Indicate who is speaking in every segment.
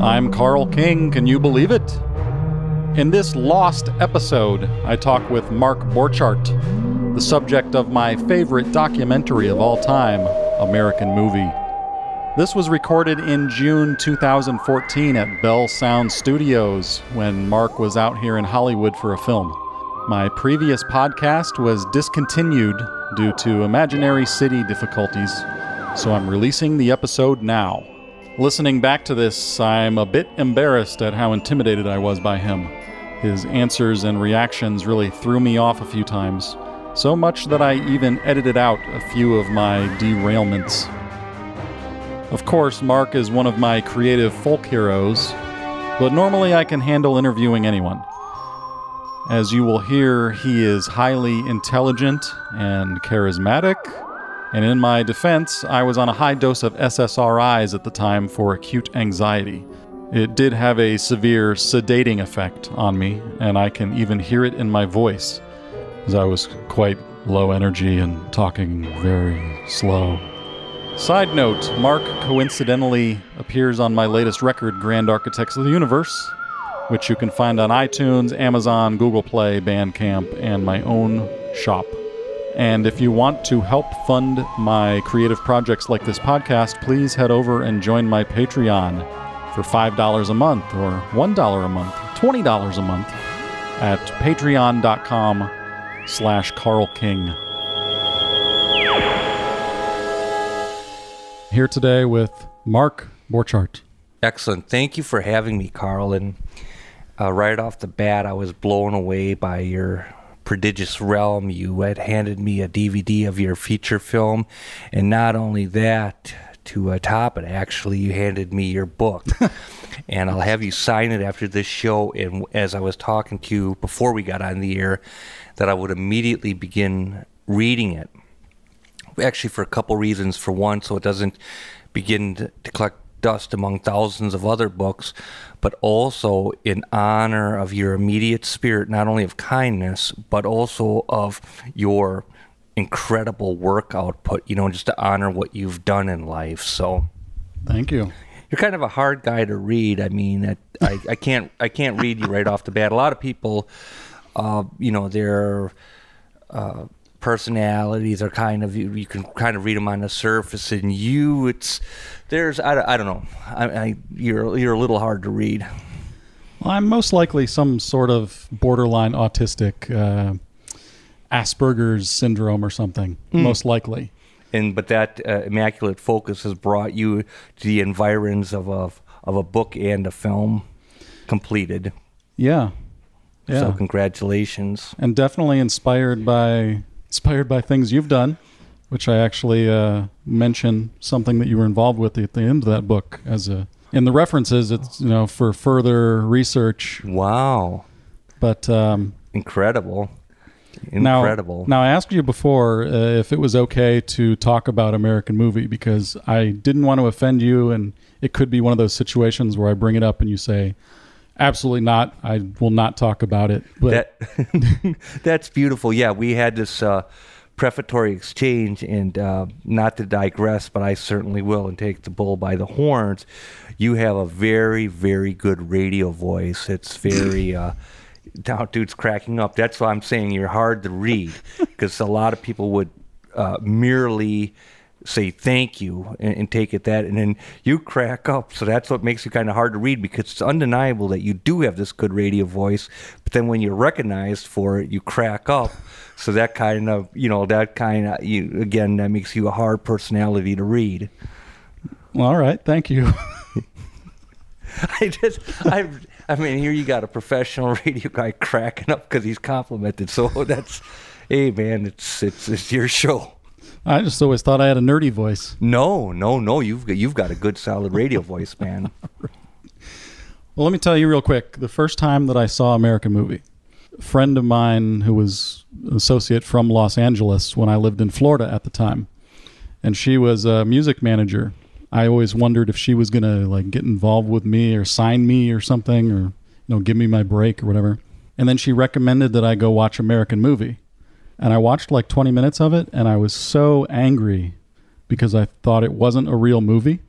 Speaker 1: I'm Carl King. Can you believe it? In this lost episode, I talk with Mark Borchardt, the subject of my favorite documentary of all time, American Movie. This was recorded in June 2014 at Bell Sound Studios when Mark was out here in Hollywood for a film. My previous podcast was discontinued due to imaginary city difficulties, so I'm releasing the episode now. Listening back to this, I'm a bit embarrassed at how intimidated I was by him. His answers and reactions really threw me off a few times, so much that I even edited out a few of my derailments. Of course, Mark is one of my creative folk heroes, but normally I can handle interviewing anyone. As you will hear, he is highly intelligent and charismatic, and in my defense, I was on a high dose of SSRIs at the time for acute anxiety. It did have a severe sedating effect on me, and I can even hear it in my voice, as I was quite low energy and talking very slow. Side note Mark coincidentally appears on my latest record, Grand Architects of the Universe, which you can find on iTunes, Amazon, Google Play, Bandcamp, and my own shop. And if you want to help fund my creative projects like this podcast, please head over and join my Patreon for $5 a month or $1 a month, $20 a month at patreon.com slash Carl King. Here today with Mark Borchardt.
Speaker 2: Excellent. Thank you for having me, Carl. And uh, right off the bat, I was blown away by your prodigious realm. You had handed me a DVD of your feature film, and not only that, to uh, top it, actually, you handed me your book. and I'll have you sign it after this show. And as I was talking to you before we got on the air, that I would immediately begin reading it. Actually, for a couple reasons. For one, so it doesn't begin to, to collect dust among thousands of other books, but also in honor of your immediate spirit, not only of kindness, but also of your incredible work output, you know, just to honor what you've done in life. So
Speaker 1: Thank you.
Speaker 2: you're kind of a hard guy to read. I mean, I, I, I can't I can't read you right off the bat. A lot of people, uh, you know, their uh, personalities are kind of you, you can kind of read them on the surface, and you, it's there's I, don't- I don't know. I, I you're you're a little hard to read.
Speaker 1: Well, I'm most likely some sort of borderline autistic, uh, Asperger's syndrome or something. Most likely.
Speaker 2: and but that uh, immaculate focus has brought you to the environs of a of a book and a film completed.
Speaker 1: Yeah. Yeah.
Speaker 2: So congratulations.
Speaker 1: and definitely inspired by inspired by things you've done, which I actually uh, mention something that you were involved with at the end of that book as a in the references. It's you know for further research,
Speaker 2: Wow,
Speaker 1: but um,
Speaker 2: incredible,
Speaker 1: now
Speaker 2: incredible.
Speaker 1: now I asked you before uh, if it was okay to talk about American movie because I didn't want to offend you, and it could be one of those situations where I bring it up and you say. Absolutely not. I will not talk about it. But
Speaker 2: that that's beautiful. Yeah, we had this uh, prefatory exchange, and uh, not to digress, but I certainly will and take the bull by the horns. You have a very, very good radio voice. It's very. Uh, now, dude's cracking up. That's why I'm saying you're hard to read because a lot of people would uh, merely say thank you and, and take it that and then you crack up. So that's what makes you kind of hard to read because it's undeniable that you do have this good radio voice but then when you're recognized for it you crack up. So that kind of you know that kind of you again that makes you a hard personality to read.
Speaker 1: Well, all right, thank you.
Speaker 2: i just i i mean here you got a professional radio guy cracking up because he's complimented. So that's hey man it's it's it's your show
Speaker 1: I just always thought I had a nerdy voice.
Speaker 2: no no no you've got you've got a good solid radio voice man
Speaker 1: Well, let me tell you real quick. The first time that I saw American Movie, a friend of mine who was an associate from Los Angeles when I lived in Florida at the time, and she was a music manager. I always wondered if she was gonna like get involved with me or sign me or something, or you know, give me my break or whatever. And then she recommended that I go watch American Movie, and I watched like 20 minutes of it, and I was so angry because I thought it wasn't a real movie.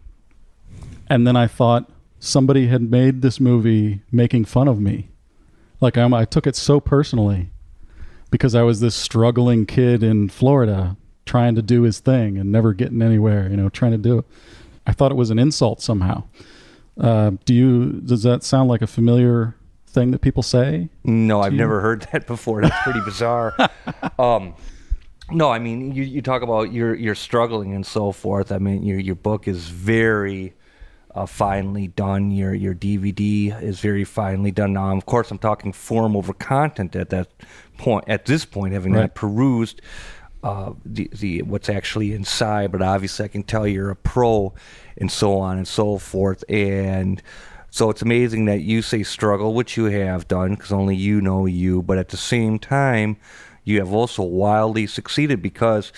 Speaker 1: And then I thought, somebody had made this movie making fun of me. Like I'm, I took it so personally because I was this struggling kid in Florida trying to do his thing and never getting anywhere, you know, trying to do it. I thought it was an insult somehow. Uh, do you, does that sound like a familiar thing that people say?
Speaker 2: No, I've
Speaker 1: you?
Speaker 2: never heard that before. That's pretty bizarre. um, no, I mean, you, you talk about you're, you're struggling and so forth. I mean, your, your book is very uh, finely done. Your your DVD is very finely done. Now, of course, I'm talking form over content at that point. At this point, having
Speaker 1: Right.
Speaker 2: not perused uh, the the what's actually inside, but obviously, I can tell you're a pro, and so on and so forth. And so it's amazing that you say struggle, which you have done, because only you know you. But at the same time, you have also wildly succeeded because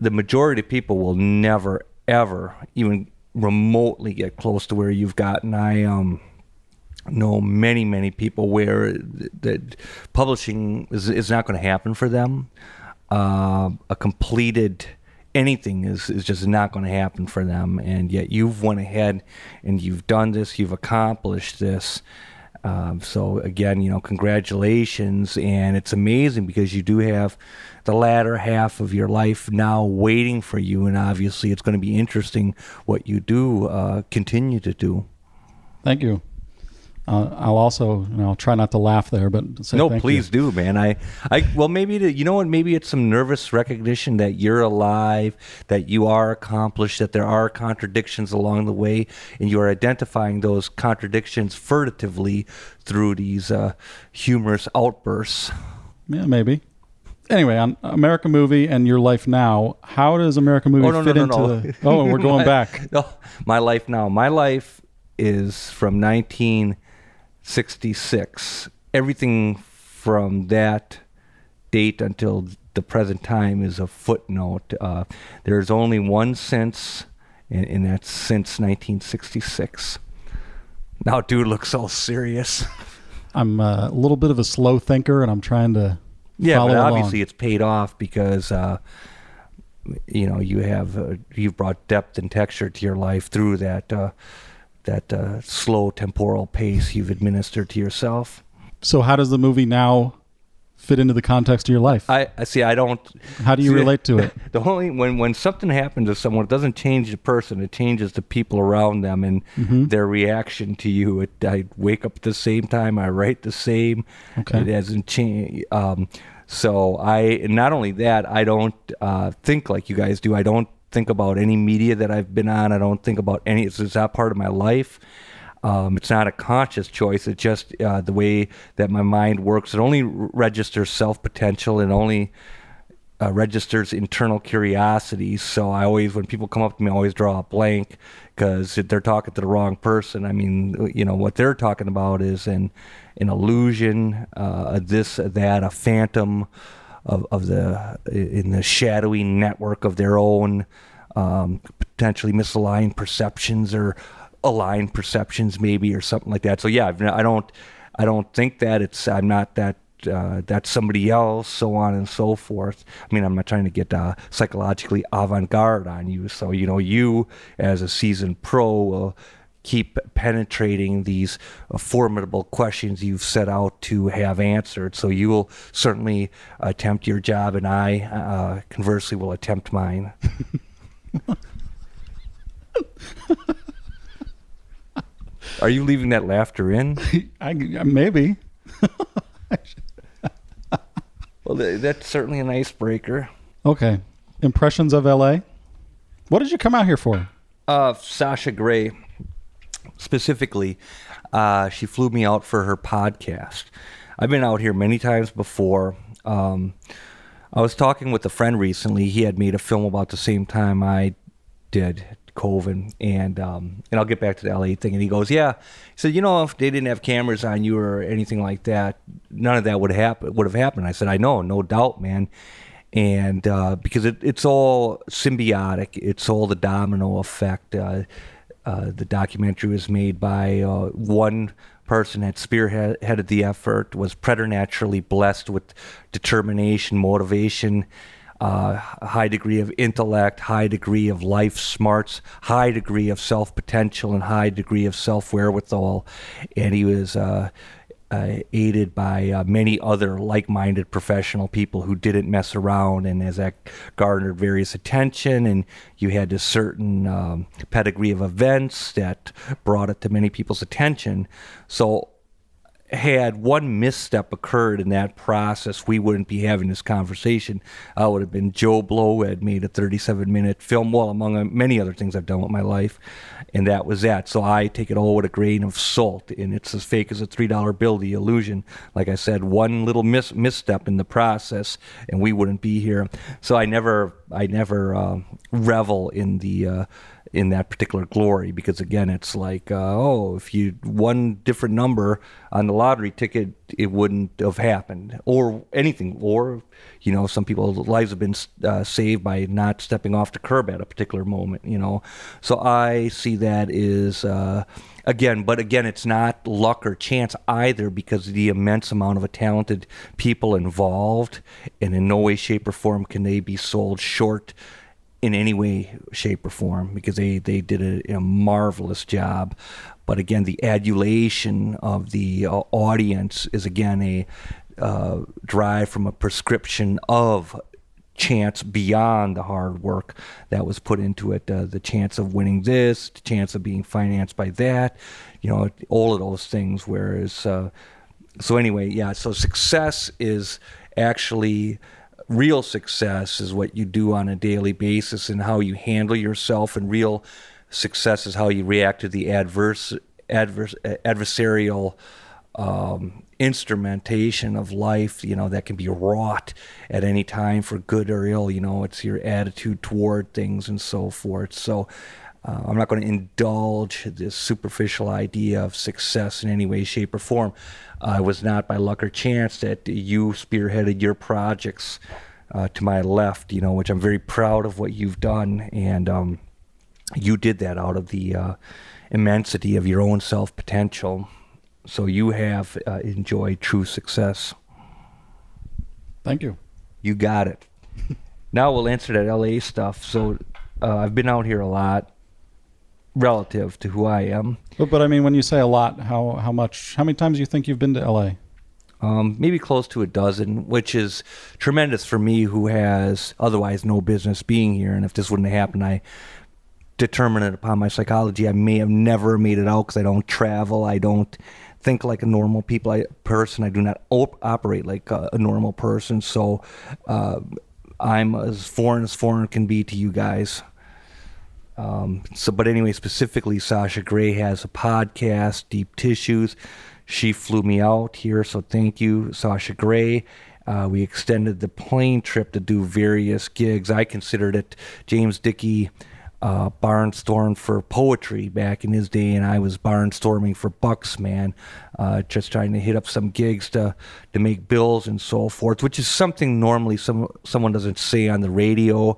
Speaker 2: the majority of people will never ever even remotely get close to where you've gotten. I um know many many people where th- that publishing is, is not going to happen for them. Uh, a completed anything is, is just not going to happen for them, and yet you've went ahead and you've done this, you've accomplished this. Um, so again, you know, congratulations, and it's amazing because you do have the latter half of your life now waiting for you, and obviously it's going to be interesting what you do uh, continue to do.
Speaker 1: Thank you. Uh, I'll also, you know, I'll try not to laugh there, but say
Speaker 2: no, please
Speaker 1: you.
Speaker 2: do, man. I, I, well, maybe the, you know what? Maybe it's some nervous recognition that you're alive, that you are accomplished, that there are contradictions along the way, and you are identifying those contradictions furtively through these uh, humorous outbursts.
Speaker 1: Yeah, maybe. Anyway, on American Movie and Your Life Now, how does American Movie
Speaker 2: Oh no,
Speaker 1: fit
Speaker 2: no,
Speaker 1: into
Speaker 2: no.
Speaker 1: the? Oh, and we're going
Speaker 2: My-
Speaker 1: back.
Speaker 2: No, my life now. My life is from 1966. Everything from that date until the present time is a footnote. Uh, there's only one since, and, and that's since 1966. Now, dude looks all serious.
Speaker 1: I'm uh, a little bit of a slow thinker, and I'm trying to
Speaker 2: Yeah,
Speaker 1: follow
Speaker 2: but
Speaker 1: along.
Speaker 2: obviously it's paid off because uh, you know you have uh, you've brought depth and texture to your life through that uh, that uh, slow temporal pace you've administered to yourself.
Speaker 1: So, how does the movie now fit into the context of your life?
Speaker 2: I, I see. I don't.
Speaker 1: how do you
Speaker 2: see,
Speaker 1: relate to it?
Speaker 2: The only when when something happens to someone, it doesn't change the person. It changes the people around them and
Speaker 1: Mm-hmm.
Speaker 2: their reaction to you. It, I wake up at the same time. I write the same.
Speaker 1: Okay.
Speaker 2: It hasn't changed. Um, so I not only that, I don't uh, think like you guys do. I don't think about any media that I've been on. I don't think about any. It's, it's not part of my life. Um, it's not a conscious choice. It's just uh, the way that my mind works. It only registers self potential and only uh, registers internal curiosity. So I always, when people come up to me, I always draw a blank because they're talking to the wrong person. I mean, you know, what they're talking about is an an illusion, uh, a this, that, a phantom of, of the in the shadowy network of their own um, potentially misaligned perceptions or aligned perceptions, maybe, or something like that. So yeah, I don't, I don't think that it's. I'm not that uh, somebody else, so on and so forth. I mean, I'm not trying to get uh, psychologically avant-garde on you. So you know, you as a seasoned pro will keep penetrating these uh, formidable questions you've set out to have answered. So you will certainly attempt your job, and I, uh, conversely, will attempt mine. Are you leaving that laughter in?
Speaker 1: I, maybe.
Speaker 2: Well, that's certainly an icebreaker.
Speaker 1: Okay. Impressions of LA. What did you come out here for?
Speaker 2: Uh, Sasha Grey, specifically, uh, she flew me out for her podcast. I've been out here many times before. Um, I was talking with a friend recently. He had made a film about the same time I did, Coven, and um, and I'll get back to the LA thing. And he goes, "Yeah," he said, "You know, if they didn't have cameras on you or anything like that, none of that would happen. Would have happened." I said, "I know, no doubt, man." and uh, because it, it's all symbiotic, it's all the domino effect. Uh, uh, the documentary was made by uh, one person that spearheaded the effort, was preternaturally blessed with determination, motivation, uh, high degree of intellect, high degree of life smarts, high degree of self potential, and high degree of self wherewithal. And he was uh, aided by uh, many other like-minded professional people who didn't mess around, and as that garnered various attention, and you had a certain um, pedigree of events that brought it to many people's attention. So had one misstep occurred in that process, we wouldn't be having this conversation. I would have been Joe Blow had made a 37 minute film, well, among uh, many other things I've done with my life, and that was that. So I take it all with a grain of salt, and it's as fake as a $3 bill, the illusion. Like I said, one little mis- misstep in the process, and we wouldn't be here. So I never, I never uh, revel in the. Uh, in that particular glory because again it's like uh, oh if you one different number on the lottery ticket it wouldn't have happened. Or anything. Or you know some people's lives have been uh, saved by not stepping off the curb at a particular moment you know? So i see that is uh, again but again it's not luck or chance either because the immense amount of talented people involved and in no way shape or form can they be sold short in any way, shape, or form because they, they did a, a marvelous job. But again, the adulation of the uh, audience is again a uh, drive from a prescription of chance beyond the hard work that was put into it. Uh, the chance of winning this, the chance of being financed by that, you know, all of those things. Whereas, uh, so anyway, yeah, so success is actually real success is what you do on a daily basis and how you handle yourself, and real success is how you react to the adverse, adverse adversarial um, instrumentation of life. You know that can be wrought at any time for good or ill. You know, it's your attitude toward things and so forth. So. Uh, I'm not going to indulge this superficial idea of success in any way, shape, or form. Uh, it was not by luck or chance that you spearheaded your projects uh, to my left, you know, which I'm very proud of what you've done. And um, you did that out of the uh, immensity of your own self potential. So you have uh, enjoyed true success.
Speaker 1: Thank you.
Speaker 2: You got it. now we'll answer that LA stuff. So uh, I've been out here a lot relative to who I am.
Speaker 1: But, but I mean, when you say a lot, how how much? How many times do you think you've been to L.A.?
Speaker 2: Um, maybe close to a dozen, which is tremendous for me, who has otherwise no business being here. And if this wouldn't have happened, I determine it upon my psychology. I may have never made it out because I don't travel. I don't think like a normal people I, person. I do not op- operate like a, a, normal person. So uh, I'm as foreign as foreign can be to you guys. Um, so, but anyway, specifically, Sasha Grey has a podcast, Deep Tissues. She flew me out here, so thank you, Sasha Grey. Uh, we extended the plane trip to do various gigs. I considered it James Dickey uh, barnstorm for poetry back in his day, and I was barnstorming for bucks, man. Uh, just trying to hit up some gigs to to make bills and so forth, which is something normally some someone doesn't say on the radio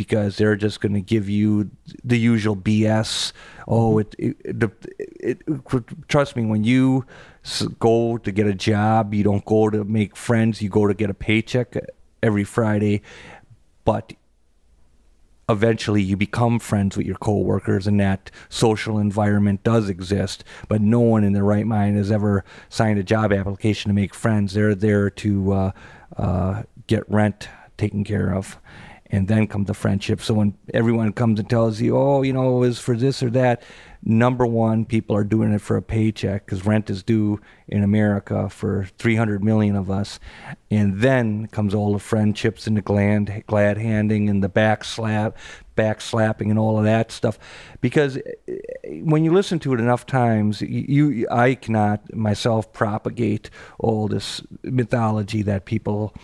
Speaker 2: because they're just going to give you the usual BS. Oh, it, it, it, it, trust me, when you go to get a job, you don't go to make friends, you go to get a paycheck every Friday, but eventually you become friends with your coworkers and that social environment does exist but no one in their right mind has ever signed a job application to make friends. They're there to uh, uh, get rent taken care of and then come the friendship. So when everyone comes and tells you, oh, you know, it was for this or that, number one, people are doing it for a paycheck because rent is due in America for 300 million of us. And then comes all the friendships and the glad, glad handing and the back slap, back slapping and all of that stuff. Because eh, when you listen to it enough times, you, I cannot myself propagate all this mythology that people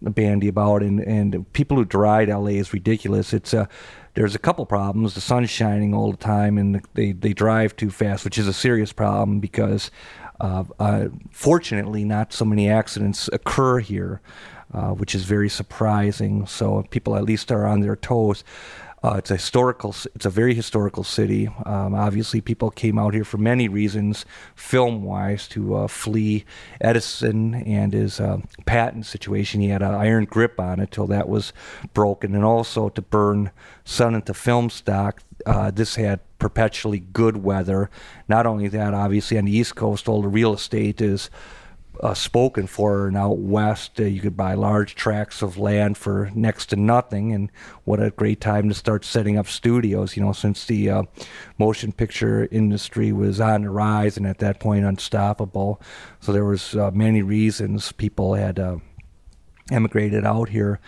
Speaker 2: bandy about, and, and people who deride LA is ridiculous. It's uh, there's a couple problems. The sun's shining all the time, and they they drive too fast, which is a serious problem because, uh, uh, fortunately, not so many accidents occur here, uh, which is very surprising. So people at least are on their toes. Uh, it's a historical. It's a very historical city. Um, obviously, people came out here for many reasons, film-wise, to uh, flee Edison and his uh, patent situation. He had an iron grip on it till that was broken, and also to burn sun into film stock. Uh, this had perpetually good weather. Not only that, obviously, on the East Coast, all the real estate is uh, spoken for. And out west, uh, you could buy large tracts of land for next to nothing. And what a great time to start setting up studios, you know, since the uh, motion picture industry was on the rise and at that point unstoppable. So there was uh, many reasons people had uh, emigrated out here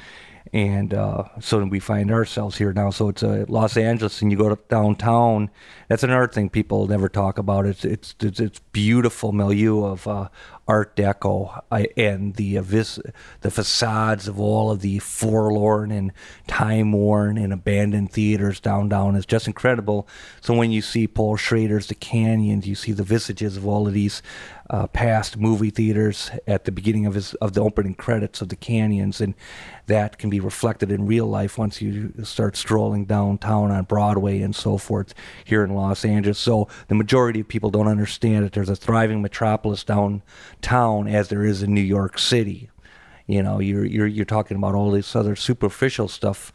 Speaker 2: and uh, so we find ourselves here now. So it's Los Angeles, and you go to downtown. That's another thing people never talk about. It's it's it's, it's beautiful milieu of Art Deco and the vis- the facades of all of the forlorn and time worn and abandoned theaters downtown is just incredible. So when you see Paul Schrader's The Canyons, you see the visages of all of these uh, past movie theaters at the beginning of his of the opening credits of The Canyons, and that can be reflected in real life once you start strolling downtown on Broadway and so forth here in Los Angeles. So the majority of people don't understand that there's a thriving metropolis downtown as there is in New York City. You know, you're you're you're talking about all this other superficial stuff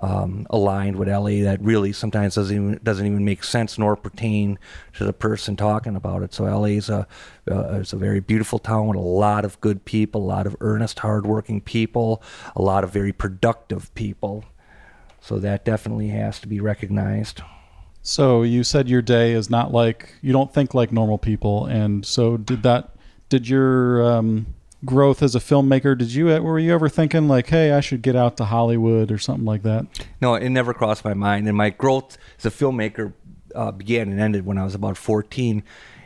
Speaker 2: um, aligned with LA that really sometimes doesn't even doesn't even make sense nor pertain to the person talking about it. So LA is a uh, is a very beautiful town with a lot of good people, a lot of earnest, hardworking people, a lot of very productive people. So that definitely has to be recognized.
Speaker 1: So you said your day is not like you don't think like normal people, and so did that. Did your um, growth as a filmmaker, did you were you ever thinking like, hey, I should get out to Hollywood or something like that?
Speaker 2: No, it never crossed my mind. And my growth as a filmmaker uh, began and ended when I was about 14.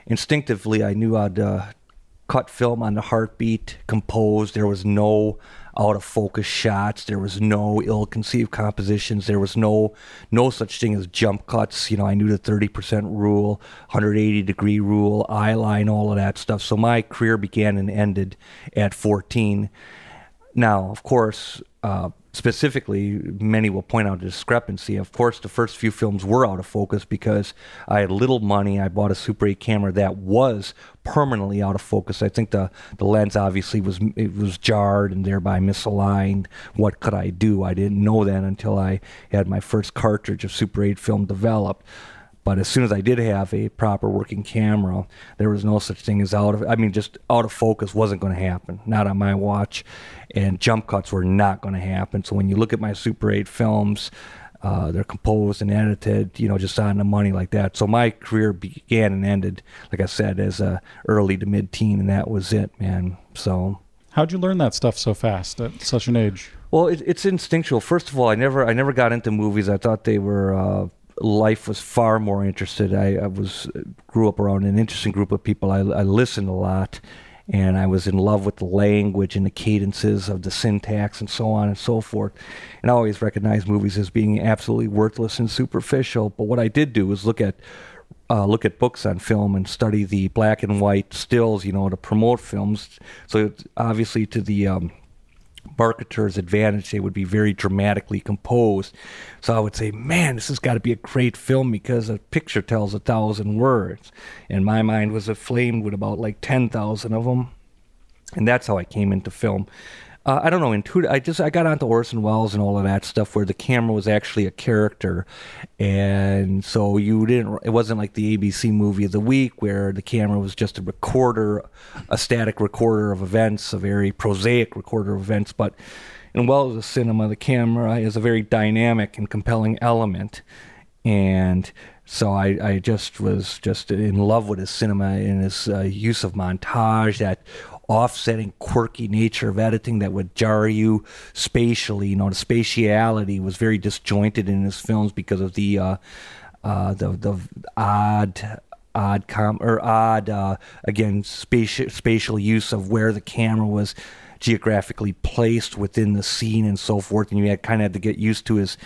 Speaker 2: Instinctively, I knew I'd uh, cut film on the heartbeat, compose. There was no out of focus shots. There was no ill-conceived compositions. There was no no such thing as jump cuts. You know, I knew the 30% rule, 180 degree rule, eye line, all of that stuff. So my career began and ended at 14. Now, of course, uh, specifically, many will point out a discrepancy. Of course, the first few films were out of focus because I had little money. I bought a Super 8 camera that was permanently out of focus. I think the, the lens obviously was it was jarred and thereby misaligned. What could I do? I didn't know that until I had my first cartridge of Super 8 film developed. But as soon as I did have a proper working camera, there was no such thing as out of. I mean, just out of focus wasn't going to happen. Not on my watch, and jump cuts were not going to happen. So when you look at my Super 8 films, uh, they're composed and edited, you know, just on the money like that. So my career began and ended, like I said, as a early to mid teen, and that was it, man. So.
Speaker 1: How'd you learn that stuff so fast at such an age?
Speaker 2: Well, it, it's instinctual. First of all, I never, I never got into movies. I thought they were uh, life was far more interested. I, I, was grew up around an interesting group of people. I, I, listened a lot, and I was in love with the language and the cadences of the syntax and so on and so forth. And I always recognized movies as being absolutely worthless and superficial. But what I did do was look at uh, look at books on film and study the black and white stills, you know, to promote films. So obviously to the um, marketer's advantage, they would be very dramatically composed. So I would say, man, this has got to be a great film because a picture tells a thousand words. And my mind was aflame with about like 10,000 of them. And that's how I came into film uh, I don't know, intuitive. I just I got onto Orson Welles and all of that stuff where the camera was actually a character, and so you didn't. It wasn't like the ABC movie of the week where the camera was just a recorder, a static recorder of events, a very prosaic recorder of events. But in Welles' cinema, the camera is a very dynamic and compelling element, and so I, I just was just in love with his cinema and his uh, use of montage that offsetting quirky nature of editing that would jar you spatially. You know, the spatiality was very disjointed in his films because of the uh, uh, the the odd odd com or odd uh, again spatial spatial use of where the camera was geographically placed within the scene and so forth, and you had kind of had to get used to his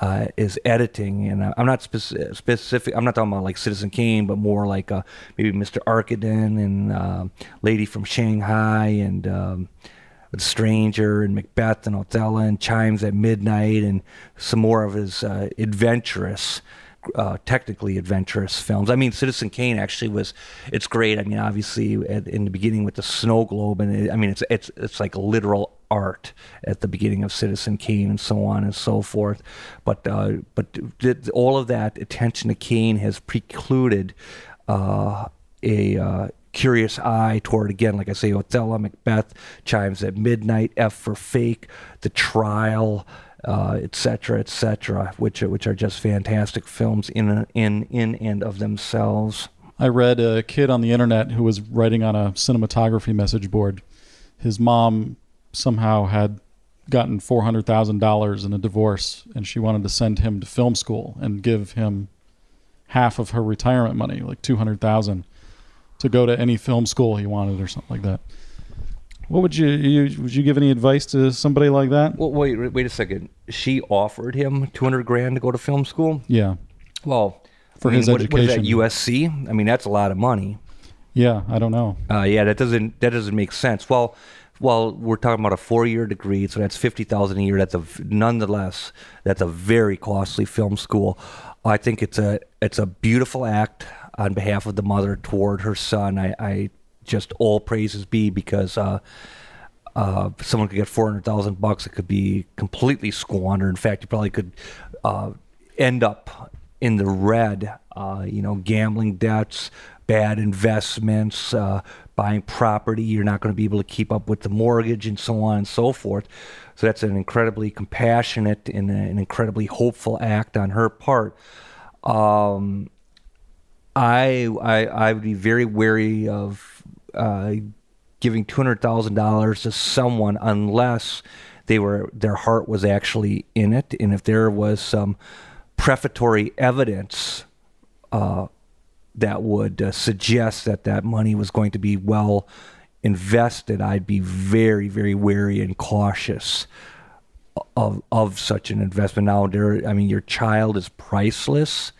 Speaker 2: uh, is editing, and I'm not speci- specific. I'm not talking about like Citizen Kane, but more like uh, maybe Mr. Arkadin and uh, Lady from Shanghai, and um, with Stranger and Macbeth and Othello and Chimes at Midnight and some more of his uh, adventurous uh, technically adventurous films. I mean, Citizen Kane actually was. It's great. I mean, obviously at, in the beginning with the snow globe, and it, I mean, it's it's it's like literal art at the beginning of Citizen Kane and so on and so forth. But uh, but all of that attention to Kane has precluded uh, a uh, curious eye toward again, like I say, Othello, Macbeth, Chimes at Midnight, F for Fake, The Trial etc., uh, etc., et which which are just fantastic films in in in and of themselves.
Speaker 1: I read a kid on the internet who was writing on a cinematography message board. His mom somehow had gotten four hundred thousand dollars in a divorce, and she wanted to send him to film school and give him half of her retirement money, like two hundred thousand, to go to any film school he wanted or something like that. What would you, you would you give any advice to somebody like that?
Speaker 2: Well, wait, wait a second. She offered him two hundred grand to go to film school.
Speaker 1: Yeah.
Speaker 2: Well,
Speaker 1: for I mean, his what, education.
Speaker 2: What is that USC? I mean, that's a lot of money.
Speaker 1: Yeah, I don't know.
Speaker 2: Uh, yeah, that doesn't that doesn't make sense. Well, well, we're talking about a four-year degree, so that's fifty thousand a year. That's a nonetheless that's a very costly film school. I think it's a it's a beautiful act on behalf of the mother toward her son. I, I just all praises be because uh, uh, someone could get four hundred thousand bucks. It could be completely squandered. In fact, you probably could uh, end up in the red. Uh, you know, gambling debts, bad investments, uh, buying property. You're not going to be able to keep up with the mortgage, and so on and so forth. So that's an incredibly compassionate and an incredibly hopeful act on her part. Um, I, I I would be very wary of uh, giving two hundred thousand dollars to someone unless they were their heart was actually in it, and if there was some prefatory evidence uh, that would uh, suggest that that money was going to be well invested, I'd be very, very wary and cautious of of such an investment. Now, there, I mean, your child is priceless,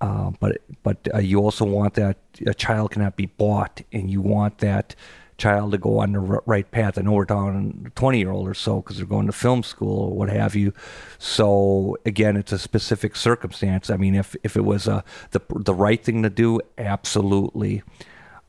Speaker 2: uh, but but uh, you also want that a child cannot be bought, and you want that child to go on the right path. I know we're talking 20 year old or so because they're going to film school or what have you. So again, it's a specific circumstance. I mean, if if it was uh, the the right thing to do, absolutely.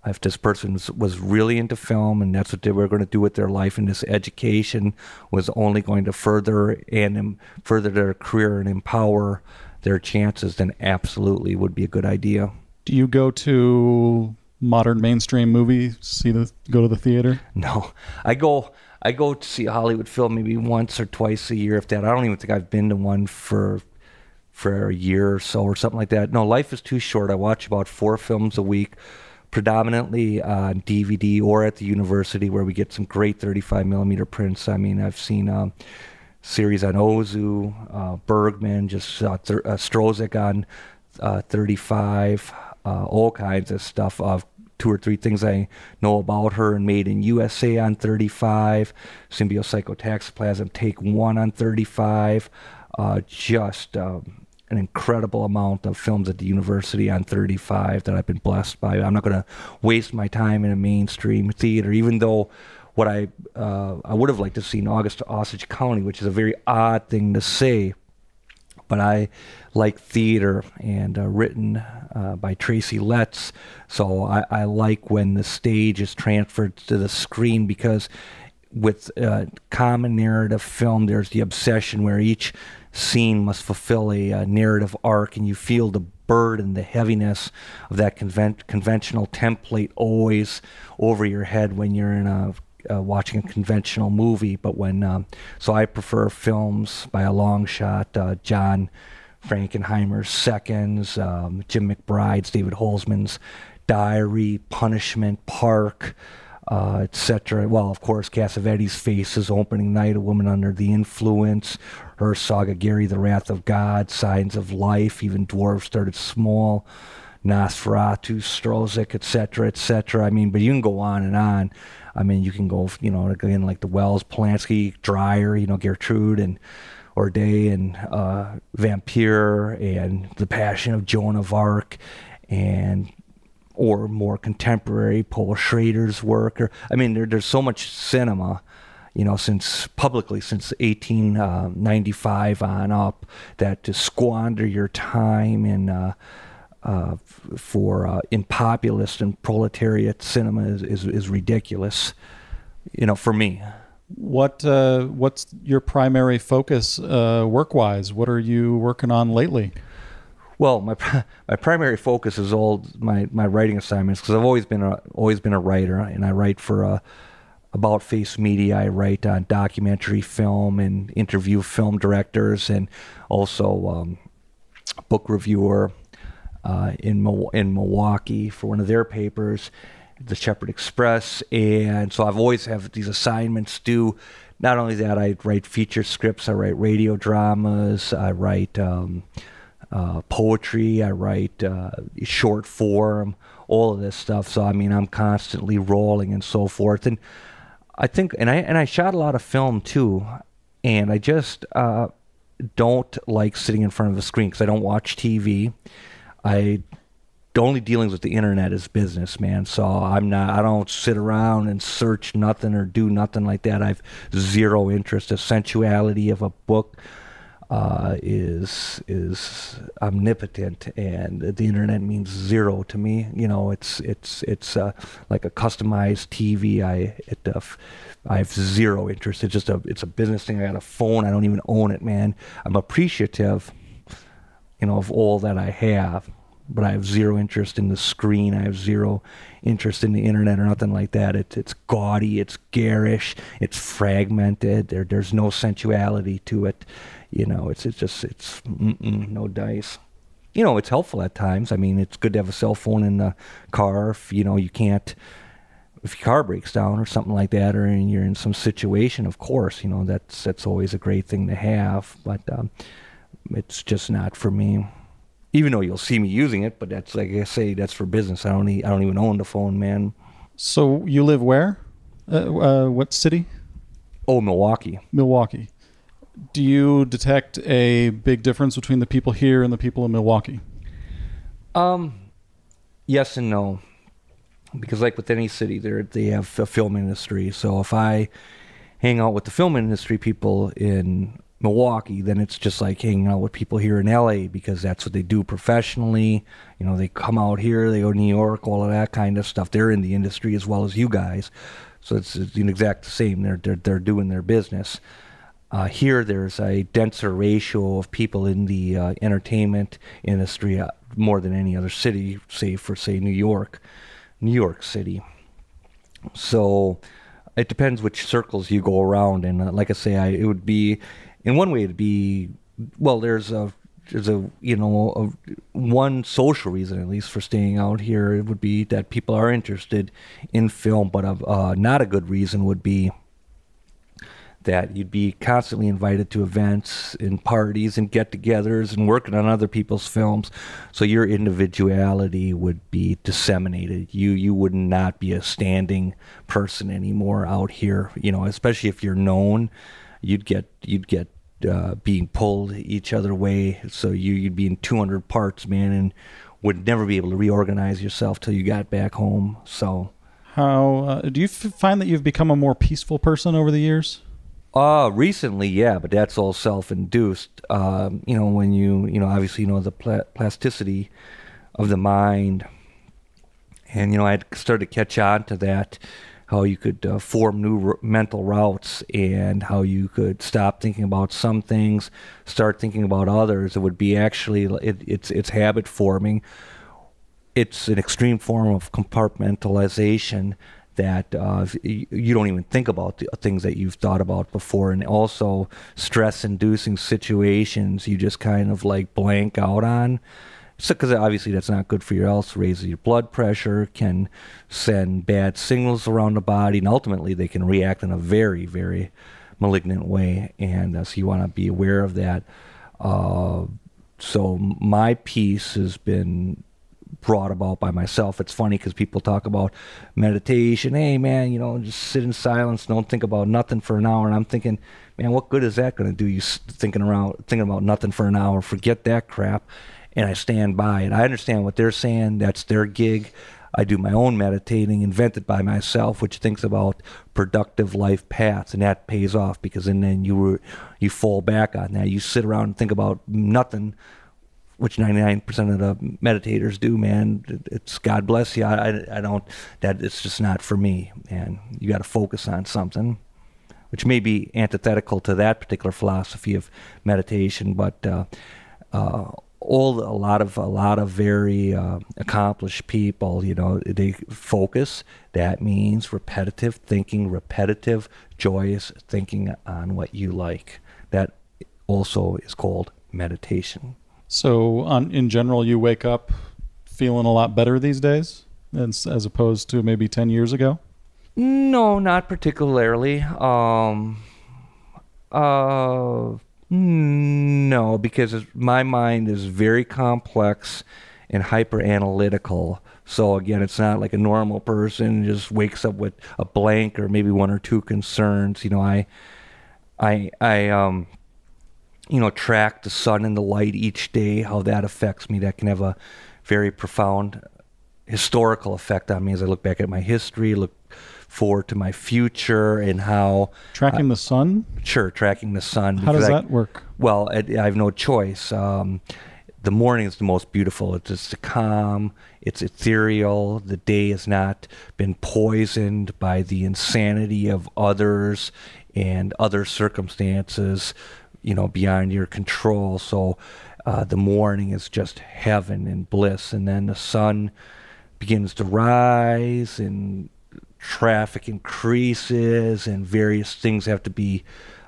Speaker 2: If this person was really into film and that's what they were going to do with their life, and this education was only going to further and further their career and empower their chances, then absolutely would be a good idea.
Speaker 1: Do you go to modern mainstream movies? See the go to the theater?
Speaker 2: No, I go. I go to see a Hollywood film maybe once or twice a year, if that. I don't even think I've been to one for for a year or so or something like that. No, life is too short. I watch about four films a week, predominantly on DVD or at the university where we get some great 35 millimeter prints. I mean, I've seen. Um, series on Ozu, uh, Bergman, just uh, th- uh, Stroszek on uh, 35, uh, all kinds of stuff. Of two or three things I know about her and made in USA on 35, Symbiopsychotaxiplasm Take One on 35. Uh, just um, an incredible amount of films at the university on 35 that I've been blessed by. I'm not going to waste my time in a mainstream theater, even though what I uh, I would have liked to see in August Osage County, which is a very odd thing to say, but I like theater and uh, written uh, by Tracy Letts, so I, I, like when the stage is transferred to the screen because with uh, common narrative film, there's the obsession where each scene must fulfill a, a narrative arc, and you feel the burden, the heaviness of that conven- conventional template always over your head when you're in a uh, watching a conventional movie, but when um, so I prefer films by a long shot. Uh, John Frankenheimer's Seconds, um, Jim McBride's, David Holzman's Diary, Punishment, Park, uh, etc. Well, of course, Cassavetes' Faces, Opening Night, A Woman Under the Influence, Herzog's, Aguirre, The Wrath of God, Signs of Life, even Dwarves Started Small. Nosferatu, Stroszek, etc., etc. I mean, but you can go on and on. I mean, you can go, you know, again like the Welles, Polanski, Dreyer, you know, Gertrud and Ordet and uh, Vampyr and The Passion of Joan of Arc and or more contemporary Paul Schrader's work. Or I mean, there, there's so much cinema you know, since publicly since 1895 on up, that to squander your time and uh, uh, for uh, in populist and proletariat cinema is, is, is ridiculous. You know, for me.
Speaker 1: What uh, what's your primary focus uh, work wise? What are you working on lately?
Speaker 2: Well, my my primary focus is all my, my writing assignments because I've always been a always been a writer and I write for uh, about face media. I write on documentary film and interview film directors and also um, book reviewer uh, in in Milwaukee for one of their papers the Shepherd Express, and so I've always have these assignments due. Not only that, I write feature scripts, I write radio dramas, I write um, uh, poetry, I write uh, short form, all of this stuff. So I mean, I'm constantly rolling and so forth. And I think, and I and I shot a lot of film too, and I just uh, don't like sitting in front of a screen because I don't watch TV. I the only dealings with the internet is business, man. So I'm not. I don't sit around and search nothing or do nothing like that. I've zero interest. The sensuality of a book uh, is is omnipotent, and the internet means zero to me. You know, it's it's it's uh, like a customized TV. I it uh, I have zero interest. It's just a it's a business thing. I got a phone. I don't even own it, man. I'm appreciative, you know, of all that I have but I have zero interest in the screen. I have zero interest in the internet or nothing like that. It's it's gaudy, it's garish, it's fragmented. There there's no sensuality to it. You know, it's it's just it's no dice. You know, it's helpful at times. I mean, it's good to have a cell phone in the car if you know you can't if your car breaks down or something like that, or you're in some situation. Of course, you know that's that's always a great thing to have, but um, it's just not for me even though you'll see me using it, but that's like I say, that's for business. I don't, I don't even own the phone, man.
Speaker 1: So you live where? Uh, uh, what city?
Speaker 2: Oh, Milwaukee.
Speaker 1: Milwaukee. Do you detect a big difference between the people here and the people in Milwaukee?
Speaker 2: Um, yes and no, because like with any city, there they have a film industry. So if I hang out with the film industry people in Milwaukee, then it's just like hanging out with people here in LA because that's what they do professionally. You know, they come out here, they go to New York, all of that kind of stuff. They're in the industry as well as you guys, so it's, it's the exact same. They're they're they're doing their business. Uh, here, there's a denser ratio of people in the uh, entertainment industry uh, more than any other city, say for say New York, New York City. So it depends which circles you go around, and uh, like I say, I, it would be in one way it'd be well there's a there's a you know a, one social reason at least for staying out here. It would be that people are interested in film but a, uh, not a good reason would be that you'd be constantly invited to events and parties and get-togethers and working on other people's films. So your individuality would be disseminated. You you would not be a standing person anymore out here you know especially if you're known. You'd get you'd get uh, being pulled each other way. So you you'd be in 200 parts, man, and would never be able to reorganize yourself till you got back home. So
Speaker 1: how uh, do you f- find that you've become a more peaceful person over the years?
Speaker 2: Uh, recently, yeah, but that's all self-induced. Um, you know, when you, you know, obviously, you know, the pl- plasticity of the mind, and you know, I started to catch on to that how you could uh, form new r- mental routes and how you could stop thinking about some things, start thinking about others. It would be actually it, it's it's habit forming. It's an extreme form of compartmentalization that uh, you don't even think about the things that you've thought about before, and also stress-inducing situations you just kind of like blank out on because obviously that's not good for your health. Raises your blood pressure, can send bad signals around the body, and ultimately they can react in a very, very malignant way. And uh, so you want to be aware of that. Uh, so my piece has been brought about by myself. It's funny because people talk about meditation. Hey, man, you know, just sit in silence, don't think about nothing for an hour. And I'm thinking, man, what good is that going to do? You thinking around, thinking about nothing for an hour? Forget that crap and I stand by it. I understand what they're saying. That's their gig. I do my own meditating, invented by myself, which thinks about productive life paths, and that pays off because and then you you fall back on that. You sit around and think about nothing, which 99% of the meditators do. Man, it's God bless you. I, I don't. That it's just not for me. and you got to focus on something, which may be antithetical to that particular philosophy of meditation, but. Uh, uh, all a lot of a lot of very uh, accomplished people you know they focus. That means repetitive thinking repetitive joyous thinking on what you like. That also is called meditation.
Speaker 1: So on in general you wake up feeling a lot better these days as, as opposed to maybe 10 years ago?
Speaker 2: No not particularly. Um uh no, because my mind is very complex and hyper analytical. So again, it's not like a normal person just wakes up with a blank or maybe one or two concerns. You know, I, I, I, um, you know, track the sun and the light each day, how that affects me. That can have a very profound historical effect on me as I look back at my history, look forward to my future and how
Speaker 1: tracking uh, the sun.
Speaker 2: Sure, tracking the sun.
Speaker 1: How does I, that work?
Speaker 2: Well, I, I have no choice. Um, the morning is the most beautiful. It's just calm. It's ethereal. The day has not been poisoned by the insanity of others and other circumstances, you know, beyond your control. So uh, the morning is just heaven and bliss, and then the sun begins to rise and traffic increases and various things have to be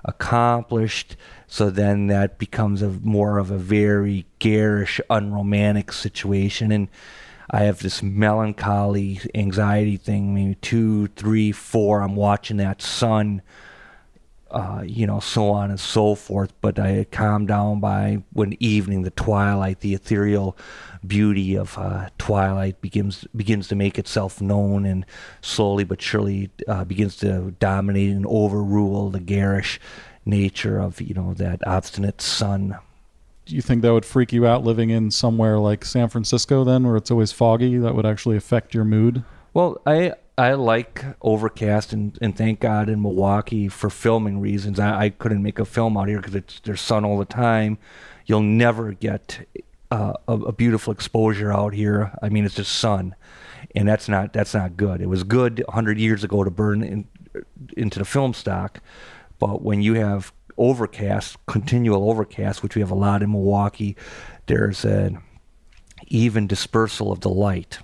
Speaker 2: accomplished. So then that becomes a more of a very garish, unromantic situation. And I have this melancholy anxiety thing, maybe two, three, four. I'm watching that sun, uh, you know, so on and so forth. But I calm down by when evening, the twilight, the ethereal beauty of uh, Twilight begins begins to make itself known, and slowly but surely uh, begins to dominate and overrule the garish nature of you know that obstinate sun.
Speaker 1: Do you think that would freak you out living in somewhere like San Francisco, then, where it's always foggy? That would actually affect your mood.
Speaker 2: Well, I I like overcast and, and thank God in Milwaukee for filming reasons. I, I couldn't make a film out here because it's there's sun all the time. You'll never get uh, a, a, beautiful exposure out here. I mean, it's just sun, and that's not that's not good. It was good 100 years ago to burn in, into the film stock, but when you have overcast, continual overcast, which we have a lot in Milwaukee, there's an even dispersal of the light,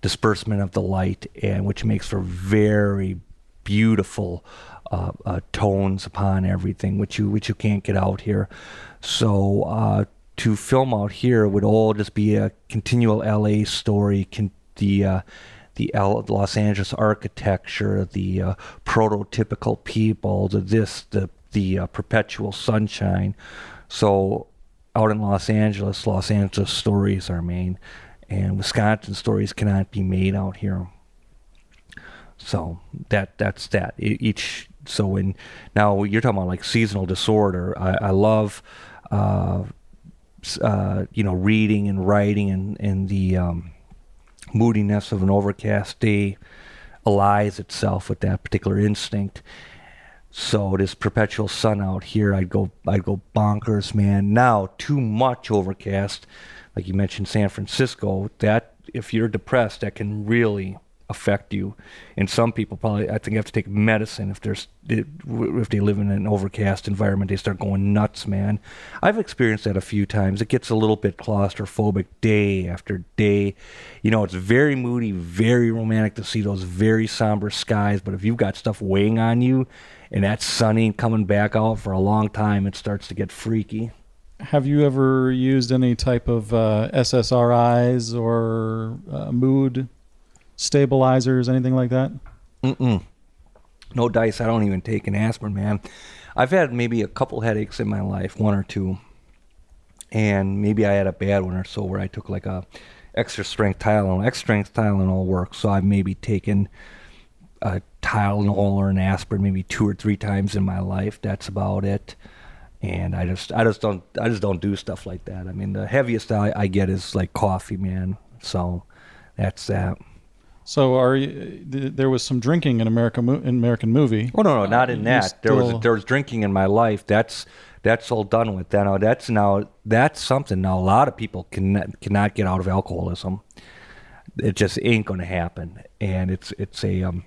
Speaker 2: disbursement of the light, and which makes for very beautiful uh, uh, tones upon everything, which you which you can't get out here. So uh, to film out here would all just be a continual LA story, con- the uh, the L- Los Angeles architecture, the uh, prototypical people, the this, the the uh, perpetual sunshine. So out in Los Angeles, Los Angeles stories are made, and Wisconsin stories cannot be made out here. So that that's that. Each so when now you're talking about like seasonal disorder. I, I love uh, uh, you know, reading and writing and, and the um, moodiness of an overcast day allies itself with that particular instinct. So this perpetual sun out here, I'd go, I'd go bonkers, man. Now too much overcast, like you mentioned, San Francisco. That if you're depressed, that can really affect you. And some people probably, I think, have to take medicine if there's if they live in an overcast environment. They start going nuts, man. I've experienced that a few times. It gets a little bit claustrophobic day after day. You know, it's very moody, very romantic to see those very somber skies. But if you've got stuff weighing on you, and that's sunny coming back out for a long time, it starts to get freaky.
Speaker 1: Have you ever used any type of uh, SSRIs or uh, mood stabilizers, anything like that?
Speaker 2: Mm-mm. No dice. I don't even take an aspirin, man. I've had maybe a couple headaches in my life, one or two, and maybe I had a bad one or so where I took like a extra strength Tylenol. Extra strength Tylenol works, so I've maybe taken a Tylenol or an aspirin maybe two or three times in my life. That's about it. And I just, I just don't, I just don't do stuff like that. I mean, the heaviest I, I get is like coffee, man. So that's that.
Speaker 1: So are you, th- there was some drinking in America mo- in American movie?
Speaker 2: Oh no, no, not in
Speaker 1: you
Speaker 2: that. There was there was drinking in my life. That's that's all done with. Now that's now that's something. Now a lot of people cannot cannot get out of alcoholism. It just ain't going to happen, and it's it's a. Um,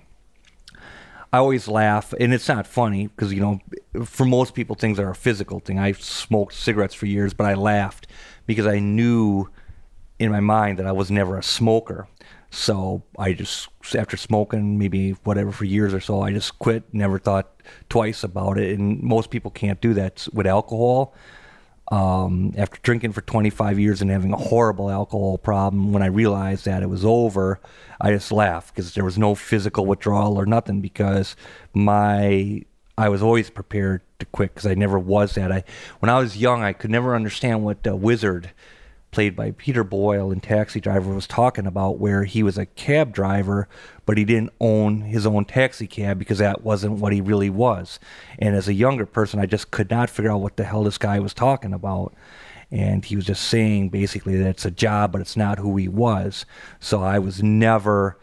Speaker 2: I always laugh, and it's not funny because you know, for most people, things are a physical thing. I smoked cigarettes for years, but I laughed because I knew in my mind that I was never a smoker. So I just, after smoking maybe whatever for years or so, I just quit. Never thought twice about it. And most people can't do that with alcohol. Um, after drinking for 25 years and having a horrible alcohol problem, when I realized that it was over, I just laughed because there was no physical withdrawal or nothing because my I was always prepared to quit because I never was that. I when I was young, I could never understand what uh, Wizard played by Peter Boyle in Taxi Driver was talking about where he was a cab driver but he didn't own his own taxi cab because that wasn't what he really was. And as a younger person I just could not figure out what the hell this guy was talking about. And he was just saying basically that it's a job but it's not who he was. So I was never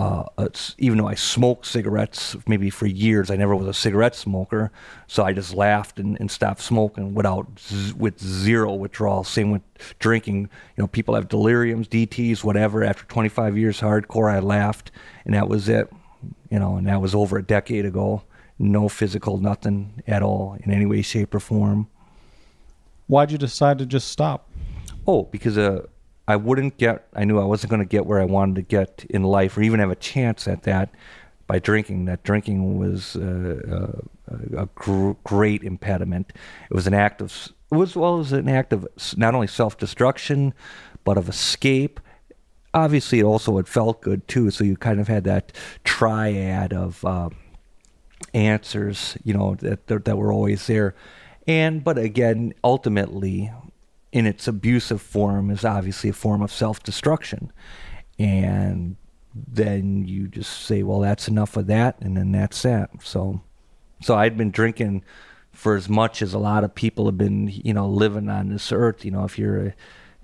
Speaker 2: uh, it's, even though I smoked cigarettes maybe for years, I never was a cigarette smoker. So I just laughed and, and stopped smoking without z- with zero withdrawal. Same with drinking. You know, people have deliriums, DTS, whatever. After 25 years hardcore, I laughed, and that was it. You know, and that was over a decade ago. No physical, nothing at all in any way, shape, or form.
Speaker 1: Why'd you decide to just stop?
Speaker 2: Oh, because uh, I wouldn't get, I knew I wasn't going to get where I wanted to get in life or even have a chance at that by drinking. That drinking was uh, uh, a gr- great impediment. It was an act of, it was, well, it was an act of not only self destruction, but of escape. Obviously, it also it felt good too. So you kind of had that triad of uh, answers, you know, that that were always there. And but again, ultimately, in its abusive form, is obviously a form of self-destruction. And then you just say, well, that's enough of that, and then that's that. So, so I'd been drinking for as much as a lot of people have been, you know, living on this earth. You know, if you're